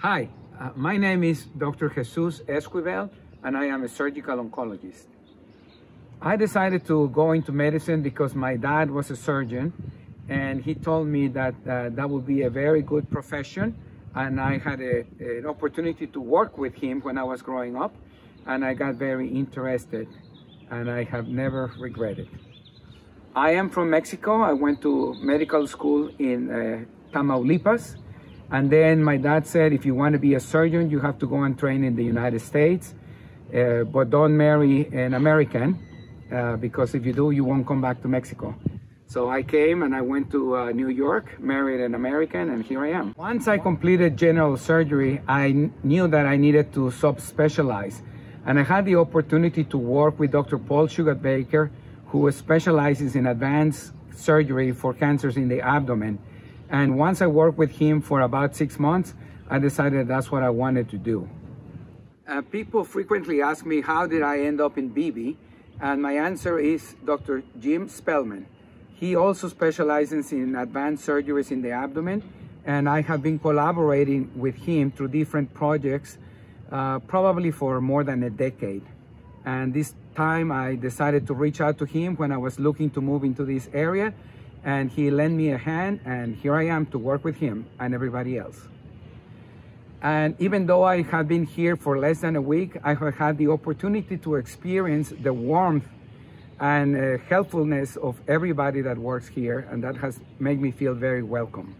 Hi, uh, my name is Dr. Jesus Esquivel, and I am a surgical oncologist. I decided to go into medicine because my dad was a surgeon, and he told me that uh, that would be a very good profession, and I had a, an opportunity to work with him when I was growing up, and I got very interested, and I have never regretted. I am from Mexico. I went to medical school in uh, Tamaulipas. And then my dad said, if you want to be a surgeon, you have to go and train in the United States, uh, but don't marry an American, uh, because if you do, you won't come back to Mexico. So I came and I went to uh, New York, married an American, and here I am. Once I completed general surgery, I knew that I needed to subspecialize. And I had the opportunity to work with Dr. Paul Sugarbaker, who specializes in advanced surgery for cancers in the abdomen. And once I worked with him for about six months, I decided that's what I wanted to do. Uh, people frequently ask me, how did I end up in Beebe? And my answer is Dr. Jim Spellman. He also specializes in advanced surgeries in the abdomen, and I have been collaborating with him through different projects, uh, probably for more than a decade. And this time I decided to reach out to him when I was looking to move into this area and he lent me a hand and here I am to work with him and everybody else. And even though I have been here for less than a week, I have had the opportunity to experience the warmth and uh, helpfulness of everybody that works here and that has made me feel very welcome.